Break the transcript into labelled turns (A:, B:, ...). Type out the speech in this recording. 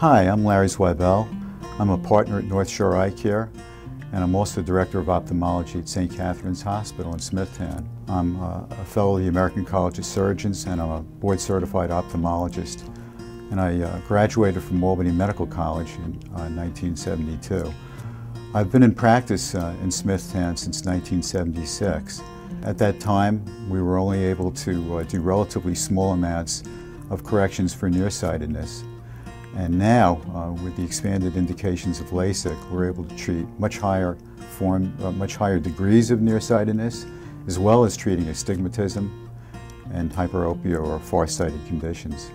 A: Hi, I'm Larry Zweibel. I'm a partner at North Shore Eye Care, and I'm also the Director of Ophthalmology at St. Catherine's Hospital in Smithtown. I'm a fellow of the American College of Surgeons, and I'm a board-certified ophthalmologist. And I uh, graduated from Albany Medical College in uh, 1972. I've been in practice uh, in Smithtown since 1976. At that time, we were only able to uh, do relatively small amounts of corrections for nearsightedness. And now, uh, with the expanded indications of LASIK, we're able to treat much higher form, uh, much higher degrees of nearsightedness, as well as treating astigmatism and hyperopia or farsighted conditions.